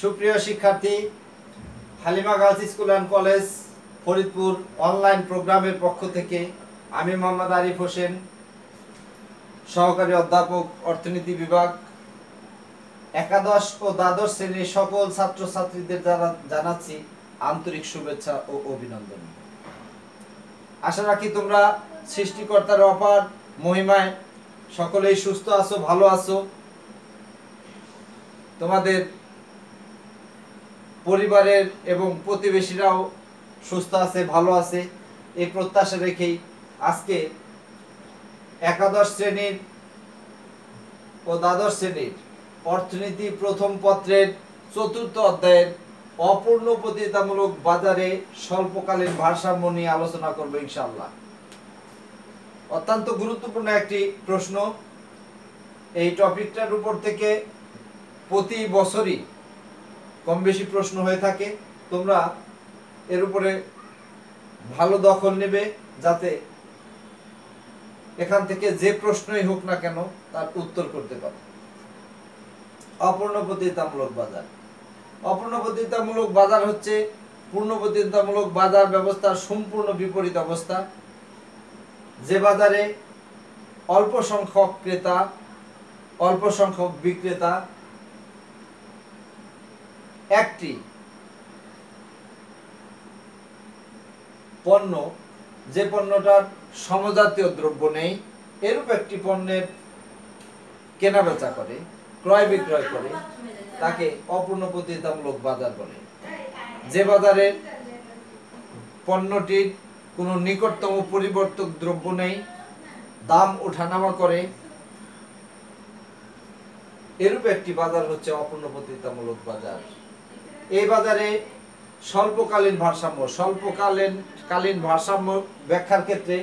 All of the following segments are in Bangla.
সুপ্রিয় শিক্ষার্থী, Halima girls school and college, Faridpur online প্রোগ্রামের পক্ষ থেকে আমি মোহাম্মদ আরিফ হোসেন, সহকারী অধ্যাপক, অর্থনীতি বিভাগ। একাদশ ও দ্বাদশ শ্রেণির সকল ছাত্রছাত্রীদের দ্বারা জানাচ্ছি আন্তরিক শুভেচ্ছা ও অভিনন্দন। আশা রাখি তোমরা সৃষ্টিকর্তার অপার মহিমায় সকলেই সুস্থ আছো, ভালো আছো। তোমাদের পরিবারের এবং প্রতিবেশীরাও সুস্থ আছে, ভালো আছে, এই প্রত্যাশা রেখেই আজকে একাদশ শ্রেণির ও দ্বাদশ শ্রেণির অর্থনীতি প্রথম পত্রের চতুর্থ অধ্যায়ের অপূর্ণ প্রতিযোগিতামূলক বাজারে স্বল্পকালীন ভারসাম্য নিয়ে আলোচনা করব ইনশাল্লাহ অত্যন্ত গুরুত্বপূর্ণ একটি প্রশ্ন। এই টপিকটার উপর থেকে প্রতি বছরই কম বেশি প্রশ্ন হয়ে থাকে, তোমরা এর উপরে ভালো দখল নেবে যাতে এখান থেকে যে প্রশ্নই হোক না কেন তার উত্তর করতে পারো। অপূর্ণ বাজার। অপূর্ণ বাজার হচ্ছে পূর্ণ বাজার ব্যবস্থার সম্পূর্ণ বিপরীত অবস্থা। যে বাজারে অল্প সংখ্যক ক্রেতা, অল্প সংখ্যক বিক্রেতা একটি পণ্য, যে পণ্যটার সমজাতীয় দ্রব্য নেই, এরূপ একটি পণ্যের কেনা বেচা করে, ক্রয় বিক্রয় করে, তাকে অপূর্ণ প্রতিযোগিতামূলক বাজার বলে। যে বাজারে পণ্যটির কোনো নিকটতম পরিবর্তক দ্রব্য নেই, দাম ওঠানামা করে, এরূপ একটি বাজার হচ্ছে অপূর্ণ প্রতিযোগিতামূলক বাজার। এই বাজারে স্বল্পকালীন ভারসাম্য, স্বল্পকালীন কালীন ভারসাম্য ব্যাখ্যার ক্ষেত্রে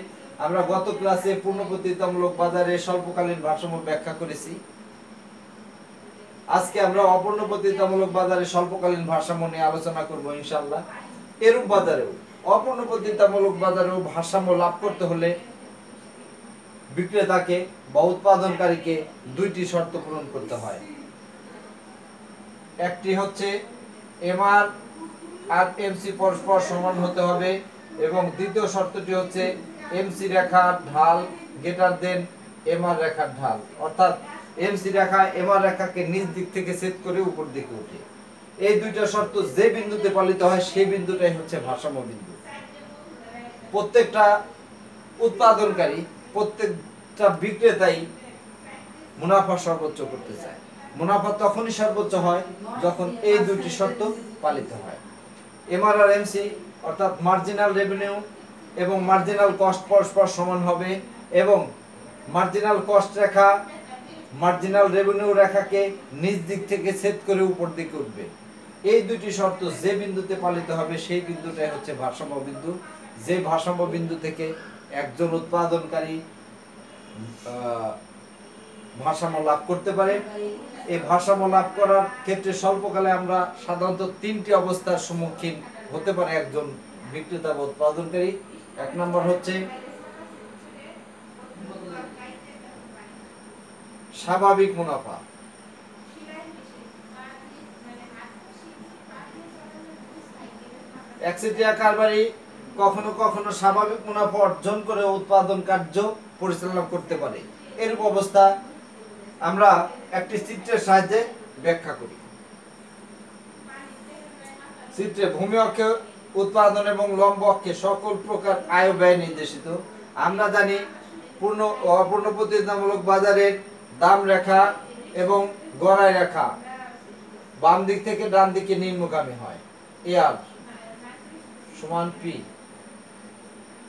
আমরা গত ক্লাসে পূর্ণ প্রতিযোগিতামূলক বাজারে স্বল্পকালীন ভারসাম্য ব্যাখ্যা করেছি। আজকে আমরা অপূর্ণ প্রতিযোগিতামূলক বাজারে স্বল্পকালীন ভারসাম্য নিয়ে আলোচনা করব ইনশাআল্লাহ। এরূপ বাজারেও অপূর্ণ প্রতিযোগিতামূলক বাজারেও ভারসাম্য লাভ করতে হলে বিক্রেতাকে বা উৎপাদনকারীকে দুইটি শর্ত পূরণ করতে হয়। একটি হচ্ছে এমআর আর এমসি পরস্পর সমান হতে হবে এবং দ্বিতীয় শর্তটি হচ্ছে এমসি রেখার ঢাল গেটার দেন এমআর রেখার ঢাল। অর্থাৎ এমসি রেখা এমআর রেখাকে নিচ দিক থেকে সেট করে উপর দিকে ওঠে এই দুইটা শর্ত যে বিন্দুতে পালিত হয় সেই বিন্দুটাই হচ্ছে ভারসাম্য বিন্দু। প্রত্যেকটা উৎপাদনকারী, প্রত্যেকটা বিক্রেতাই মুনাফা সর্বোচ্চ করতে চায়। মুনাফা তখনই সর্বোচ্চ হয় যখন এই দুটি শর্ত পালিত হয়। এমআর আর এমসি অর্থাৎ মার্জিনাল রেভিনিউ এবং মার্জিনাল কস্ট পরস্পর সমান হবে এবং মার্জিনাল কস্ট রেখা মার্জিনাল রেভিনিউ রেখাকে নিজ দিক থেকে ছেদ করে উপর দিকে উঠবে। এই দুটি শর্ত যে বিন্দুতে পালিত হবে সেই বিন্দুটাই হচ্ছে ভারসাম্য বিন্দু। যে ভারসাম্য বিন্দু থেকে একজন উৎপাদনকারী ভারসাম্য লাভ করতে পারে। এই ভারসাম্য লাভ করার ক্ষেত্রে স্বল্পকালে আমরা সাধারণত তিনটি অবস্থার সম্মুখীন হতে পারে একজন বিক্রেতা বা উৎপাদনকারী। এক নম্বর হচ্ছে স্বাভাবিক মুনাফা। একচেটিয়া কারবারি কখনো কখনো স্বাভাবিক মুনাফা অর্জন করে উৎপাদন কার্য পরিচালনা করতে পারে। এরূপ অবস্থা আমরা একটি চিত্রের সাহায্যে ব্যাখ্যা করি। চিত্রে ভূমি অক্ষে উৎপাদন এবং লম্ব অক্ষে সকল প্রকার আয় ব্যয় নির্দেশিত। আমরা জানি পূর্ণ অপূর্ণ প্রতিযোগিতামূলক বাজারের দাম রেখা এবং গড়াই রেখা বাম দিক থেকে ডান দিকে নিম্নগামী হয়। এ আর সমান পি।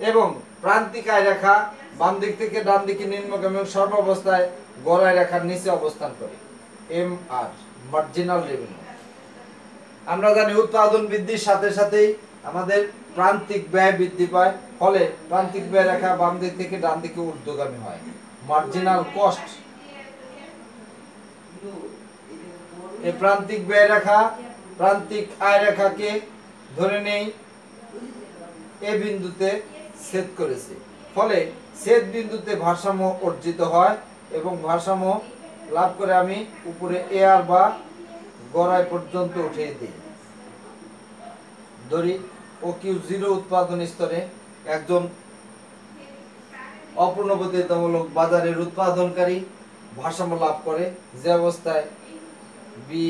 এবং প্রান্তিক আয় রেখা বাম দিক থেকে ডান দিকে নিম্নগামী সর্বাবস্থায় গড়াই রেখার নিচে অবস্থান করে। এম আর মার্জিনাল রেভিনিউ আমরা জানি উৎপাদন বৃদ্ধির সাথে সাথেই আমাদের প্রান্তিক ব্যয় বৃদ্ধি পায়, ফলে প্রান্তিক ব্যয় রেখা বাম দিক থেকে ডান দিকে ঊর্ধ্বগামী হয়। মার্জিনাল কস্ট এই প্রান্তিক ব্যয় রেখা, প্রান্তিক আয় রেখাকে ধরে নেই এ বিন্দুতে ছেদ করেছে। ফলে ছেদ বিন্দুতে ভারসাম্য অর্জিত হয় এবং ভারসাম্য লাভ করে আমি উপরে এ আর বা গড়ায় পর্যন্ত উঠিয়ে দিই। ধরি ও কিউ জিরো উৎপাদন স্তরে একজন অপূর্ণবতিতামূলক বাজারের উৎপাদনকারী ভারসাম্য লাভ করে, যে অবস্থায় বি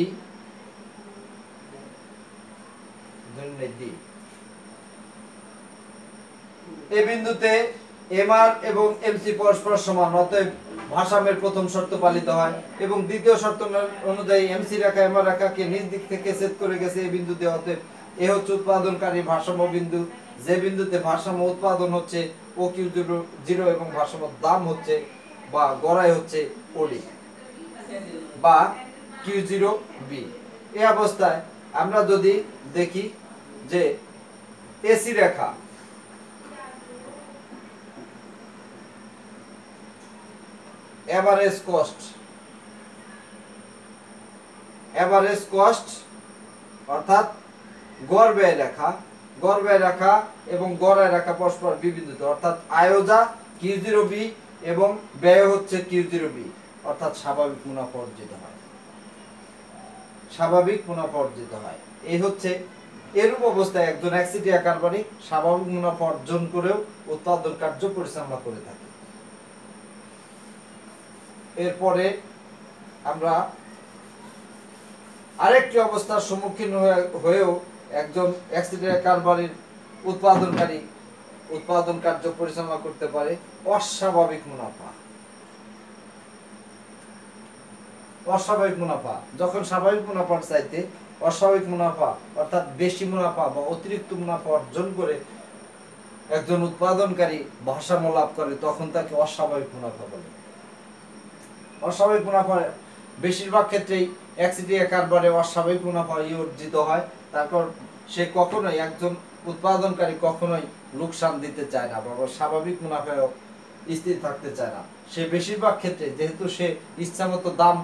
এই বিন্দুতে এমআর এবং এমসি পরস্পর সমান, অতএব ভারসাম্যের প্রথম শর্ত পালিত হয় এবং দ্বিতীয় শর্ত অনুযায়ী এমসি রেখা এমআর রেখাকে নিজ দিক থেকে ছেদ করে গেছে এই বিন্দুতে। অতএব এ হচ্ছে উৎপাদনকারী ভারসাম্য বিন্দু। যে বিন্দুতে ভারসাম্য উৎপাদন হচ্ছে ও কিউ জিরো এবং ভারসাম্য দাম হচ্ছে বা গড়াই হচ্ছে ওডি বা কিউ জিরো বি এই অবস্থায় আমরা যদি দেখি যে এসি রেখা এভারেজ কস্ট এভারেজ কস্ট অর্থাৎ গড় ব্যয় রেখা, গড় ব্যয় রেখা এবং গড়ায় রেখা পরস্পর বিবিন্দিত অর্থাৎ আয়োজা কিউ এবং ব্যয় হচ্ছে কিউ অর্থাৎ স্বাভাবিক মুনাফা অর্জিত হয়। স্বাভাবিক মুনাফা অর্জিত হয়। এই হচ্ছে এরূপ অবস্থায় একজন একসিটিয়া কারবারি স্বাভাবিক মুনাফা অর্জন করেও উৎপাদন কার্য পরিচালনা করে থাকে। এরপরে আমরা আরেকটি অবস্থার সম্মুখীন হয়ে- হয়েও একজন অ্যাক্সিডেন্ট কারবারির উৎপাদনকারী উৎপাদন কার্য পরিচালনা করতে পারে, অস্বাভাবিক মুনাফা। অস্বাভাবিক মুনাফা। যখন স্বাভাবিক মুনাফার চাইতে অস্বাভাবিক মুনাফা, অর্থাৎ বেশি মুনাফা বা অতিরিক্ত মুনাফা অর্জন করে একজন উৎপাদনকারী ভারসাম্য লাভ করে, তখন তাকে অস্বাভাবিক মুনাফা বলে। অস্বাভাবিক মুনাফা বেশিরভাগ ক্ষেত্রেই অ্যাক্সিডিয়া কারবারে অস্বাভাবিক মুনাফা অর্জিত হয়। তারপর সে কখনোই একজন উৎপাদনকারী কখনোই লোকসান দিতে চায় না বা স্বাভাবিক মুনাফায় স্থির থাকতে চায় না। সে বেশিরভাগ ক্ষেত্রে যেহেতু সে ইচ্ছামতো দাম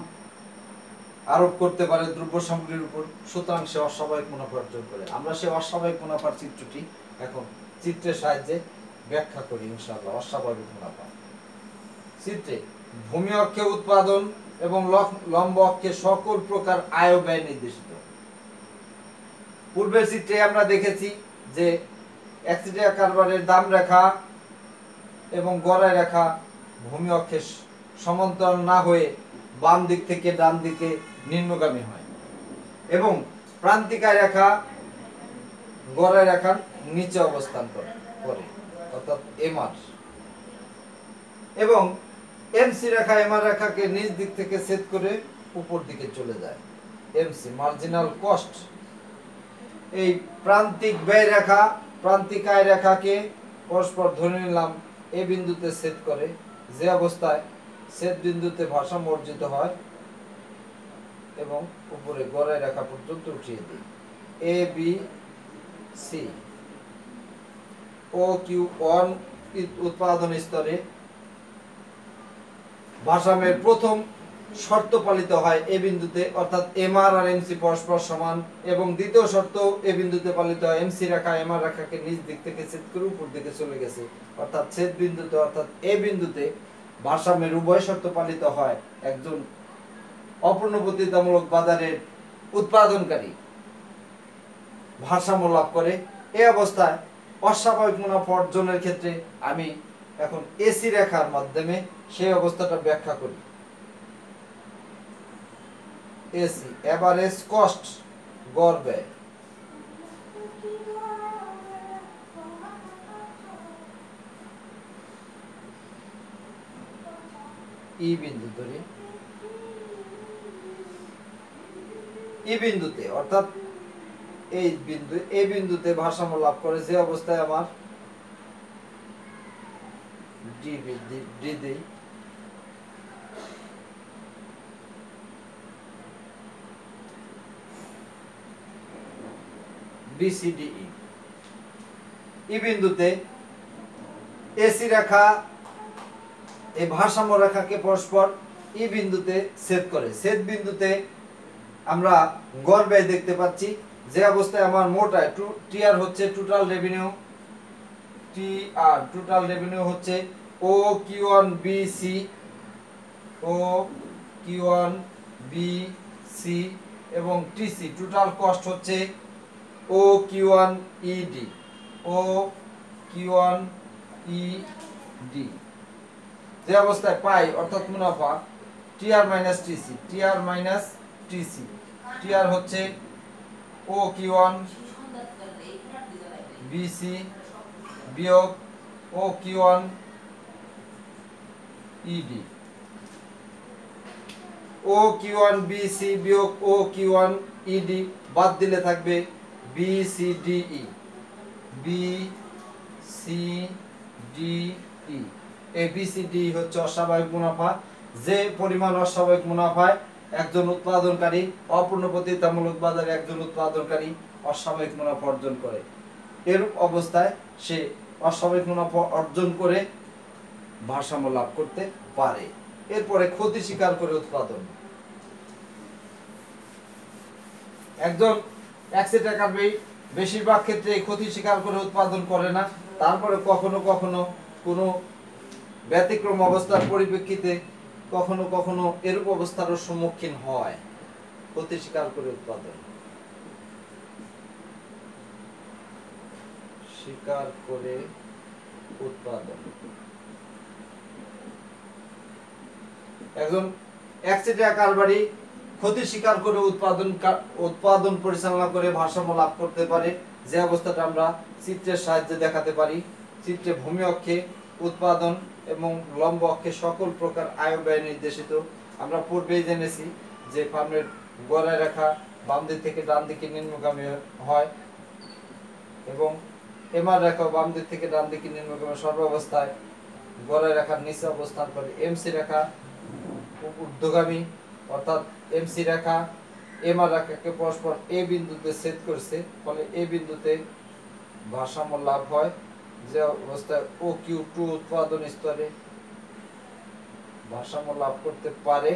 আরোপ করতে পারে দ্রব্য সামগ্রীর উপর, সুতরাং সে অস্বাভাবিক মুনাফা অর্জন করে। আমরা সে অস্বাভাবিক মুনাফার চিত্রটি এখন চিত্রের সাহায্যে ব্যাখ্যা করি ইনশাআল্লাহ, অস্বাভাবিক মুনাফা। চিত্রে ভূমি অক্ষে উৎপাদন এবং লম্ব অক্ষে সকল প্রকার আয় ব্যয় নির্দেশিত। পূর্বের চিত্রে আমরা দেখেছি যে অ্যাক্সিডিয়া কারবারের দাম রেখা এবং গড়ায় রেখা ভূমি অক্ষে সমান্তরাল না হয়ে বাম দিক থেকে ডান দিকে নিম্নগামী হয় এবং প্রান্তিকায় রেখা গড়ায় রেখার নিচে অবস্থান করে, অর্থাৎ এমআর এবং এমসি রেখা এমআর রেখাকে নিচ দিক থেকে সেট করে উপর দিকে চলে যায়। এমসি মার্জিনাল কস্ট এই প্রান্তিক ব্যয় রেখা, প্রান্তিক আয় রেখাকে পরস্পর ধরে নিলাম, এ বিন্দুতে সেট করে। যে অবস্থায় সেট বিন্দুতে ভারসাম্য অর্জিত হয়, এবং উপরে গড়াই রেখা পর্যন্ত উঠিয়ে দিই। A B C O Q one উৎপাদন স্তরে ভারসাম্যের প্রথম শর্ত পালিত হয় এ বিন্দুতে, অর্থাৎ এমআর আর আর এমসি পরস্পর সমান, এবং দ্বিতীয় শর্ত এ বিন্দুতে পালিত হয় এমসি রেখা এমআর রেখাকে নিচ দিক থেকে ছেদ করে উপর দিকে চলে গেছে। অর্থাৎ ছেদ বিন্দুতে, অর্থাৎ এ বিন্দুতে ভারসাম্যের উভয় শর্ত পালিত হয় একজন অপূর্ণবর্তিতামূলক বাজারের উৎপাদনকারী। ভারসাম্য লাভ করে। এই অবস্থায় অস্বাভাবিক মুনাফা অর্জনের ক্ষেত্রে আমি এখন এসি রেখার মাধ্যমে সেই অবস্থাটা ব্যাখ্যা করি। এসি, এভারেজ কস্ট, গড় ব্যয়। ই বিন্দু ধরি। ই বিন্দুতে, অর্থাৎ এই বিন্দু এই বিন্দুতে ভারসাম্য লাভ করে যে অবস্থায় আমার ডি বৃদ্ধি ডি দেই বিসিডিই ই বিন্দুতে এসি রেখা, এই ভারসাম্য রেখাকে পরস্পর ই বিন্দুতে ছেদ করে। ছেদ বিন্দুতে আমরা গড় ব্যয় দেখতে পাচ্ছি। যে অবস্থায় আমার মোট আয়, টি আর হচ্ছে total revenue T R total revenue হচ্ছে O Q one B C O Q one B C এবং টিসি টোটাল কস্ট হচ্ছে O Q one ED O Q one ED যে অবস্থায় পাই অর্থাৎ মুনাফা TR minus TC TR minus TC TR হচ্ছে ও কিউ ওয়ান বিসি বিয়োগ O Q one ED. O Q one BC বিয়োগ ও কিউ ওয়ান ইডি বাদ দিলে থাকবে B C D E B C D E এই বি সি ডি হচ্ছে অস্বাভাবিক মুনাফা। যে পরিমাণ অস্বাভাবিক মুনাফায় একজন উৎপাদনকারী অপূর্ণ প্রতিতামূলক বাজারে একজন উৎপাদনকারী অস্বাভাবিক মুনাফা অর্জন করে। এরূপ অবস্থায় সে অস্বাভাবিক মুনাফা অর্জন করে ভারসাম্য লাভ করতে পারে। এরপরে ক্ষতি স্বীকার করে উৎপাদন। একজন একশো টাকার বে- বেশিরভাগ ক্ষেত্রে ক্ষতি স্বীকার করে উৎপাদন করে না। তারপরে কখনো কখনো কোনো ব্যতিক্রম অবস্থার পরিপ্রেক্ষিতে কখনো কখনো এরূপ অবস্থারও সম্মুখীন হয়। ক্ষতি স্বীকার করে উৎপাদন। স্বীকার করে উৎপাদন। একজন একচেটিয়া কারবারি ক্ষতি স্বীকার করে উৎপাদন উৎপাদন পরিচালনা করে ভারসাম্য লাভ করতে পারে, যে অবস্থাটা আমরা চিত্রের সাহায্যে দেখাতে পারি। চিত্রে ভূমি অক্ষে উৎপাদন এবং লম্ব অক্ষে সকল প্রকার আয় ব্যয় নির্দেশিত। আমরা পূর্বেই জেনেছি যে ফার্মের গড়ায় রেখা বাম দিক থেকে ডান দিকে নিম্নগামী হয় এবং এমআর রেখা বাম দিক থেকে ডান দিকে নিম্নগামী সর্বাবস্থায় গড়ায় রেখার নিচে অবস্থান করে, এমসি রেখা ঊর্ধ্বগামী অর্থাৎ এমসি রেখা, এমআর রেখাকে পরস্পর এ বিন্দুতে ছেদ করছে, ফলে এ বিন্দুতে ভারসাম্য লাভ হয়, যে অবস্থায় ও কিউ টু উৎপাদন স্তরে ভারসাম্য লাভ করতে পারে,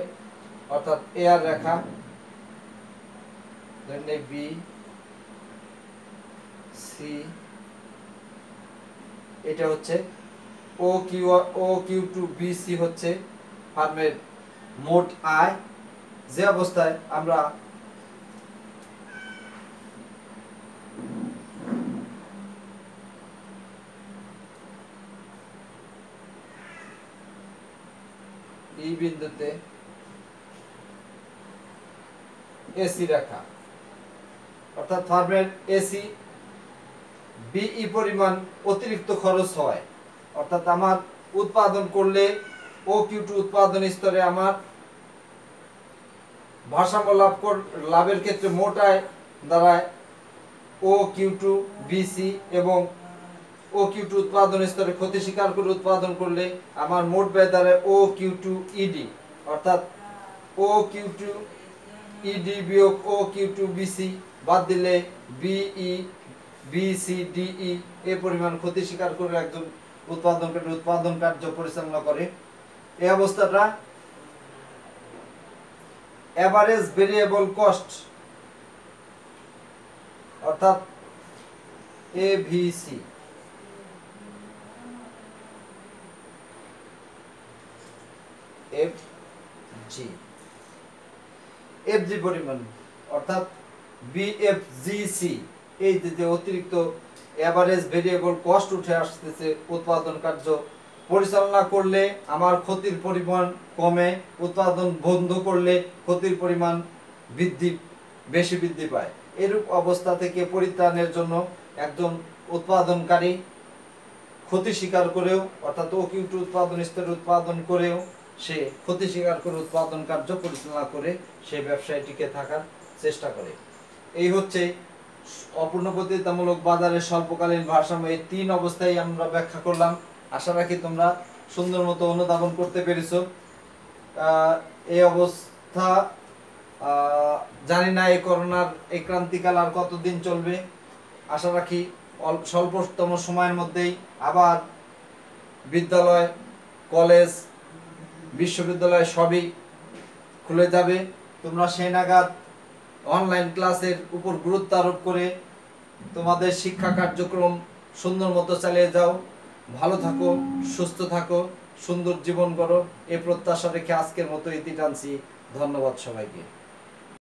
অর্থাৎ এ আর রেখা বি সি এটা হচ্ছে O Q O Q two B C হচ্ছে ফার্মের মোট আয়। যে অবস্থায় আমরা এই বিন্দুতে এসি রেখা, অর্থাৎ ফার্মের এসি বিই পরিমাণ অতিরিক্ত খরচ হয়। অর্থাৎ আমার উৎপাদন করলে ও কিউ টু উৎপাদন স্তরে আমার ভারসাম্য লাভ লাভের ক্ষেত্রে মোটায় দাঁড়ায় ও কিউ টু বিসি এবং ও কিউ টু উৎপাদন স্তরে ক্ষতি স্বীকার করে উৎপাদন করলে আমার মোট ব্যয় দাঁড়ায় ও কিউ টু ইডি অর্থাৎ ও কিউ টু ইডি বিয়োগ ও কিউ টু বিসি বাদ দিলে বিই বিসি ডিই এ পরিমাণ ক্ষতি স্বীকার করে একজন উৎপাদনকারী উৎপাদন কার্য পরিচালনা করে। এই অবস্থাটা অ্যাভারেজ ভেরিয়েবল কস্ট অর্থাৎ A V C F G F G পরিমাণ, অর্থাৎ বিএফজিসি এই যে অতিরিক্ত অ্যাভারেজ ভেরিয়েবল কস্ট উঠে আসতেছে, উৎপাদন কার্য পরিচালনা করলে আমার ক্ষতির পরিমাণ কমে, উৎপাদন বন্ধ করলে ক্ষতির পরিমাণ বৃদ্ধি, বেশি বৃদ্ধি পায়। এরূপ অবস্থা থেকে পরিত্রাণের জন্য একজন উৎপাদনকারী ক্ষতি স্বীকার করেও, অর্থাৎ অকিউট উৎপাদন স্তরে উৎপাদন করেও সে ক্ষতি স্বীকার করে উৎপাদন কার্য পরিচালনা করে সে ব্যবসায় টিকে থাকার চেষ্টা করে। এই হচ্ছে অপূর্ণ প্রতিযোগিতামূলক বাজারের স্বল্পকালীন ভারসাম্য এই তিন অবস্থায় আমরা ব্যাখ্যা করলাম। আশা রাখি তোমরা সুন্দর মতো অনুধাবন করতে পেরেছ। এই অবস্থা জানি না এই করোনার, এই ক্রান্তিকাল আর কতদিন চলবে। আশা রাখি স্বল্পতম সময়ের মধ্যেই আবার বিদ্যালয়, কলেজ, বিশ্ববিদ্যালয় সবই খুলে যাবে। তোমরা সেই নাগাদ অনলাইন ক্লাসের উপর গুরুত্ব আরোপ করে তোমাদের শিক্ষা কার্যক্রম সুন্দর মতো চালিয়ে যাও। ভালো থাকো, সুস্থ থাকো, সুন্দর জীবন করো এ প্রত্যাশা রেখে আজকের মতো ইতি টানছি ধন্যবাদ সবাইকে।